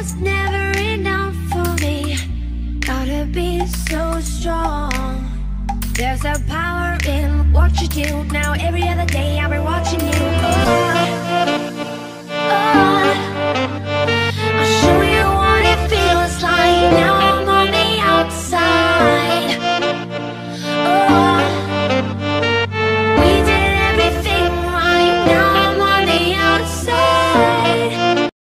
was never enough for me. Gotta be so strong. There's a power in what you do. Now every other day